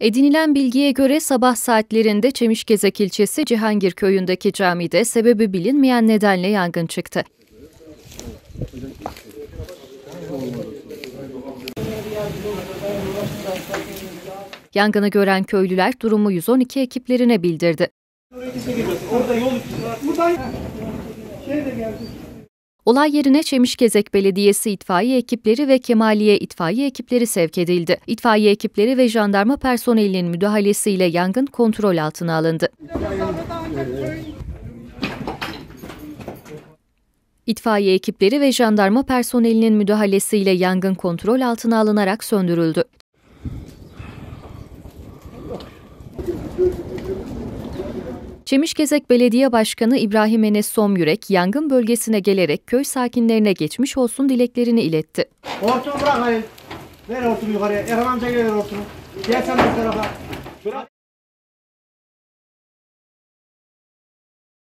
Edinilen bilgiye göre sabah saatlerinde Çemişgezek ilçesi Cihangir köyündeki camide sebebi bilinmeyen nedenle yangın çıktı. Yangını gören köylüler durumu 112 ekiplerine bildirdi. Orada yol Buradan şey de geldi. Olay yerine Çemişgezek Belediyesi itfaiye ekipleri ve Kemaliye itfaiye ekipleri sevk edildi. İtfaiye ekipleri ve jandarma personelinin müdahalesiyle yangın kontrol altına alındı. İtfaiye ekipleri ve jandarma personelinin müdahalesiyle yangın kontrol altına alınarak söndürüldü. Çemişgezek Belediye Başkanı İbrahim Enes Somyürek, yangın bölgesine gelerek köy sakinlerine geçmiş olsun dileklerini iletti. Hortumu bırak hayır. Ver hortumu yukarıya. Erhan gelir hortumu. Gel sen bu tarafa.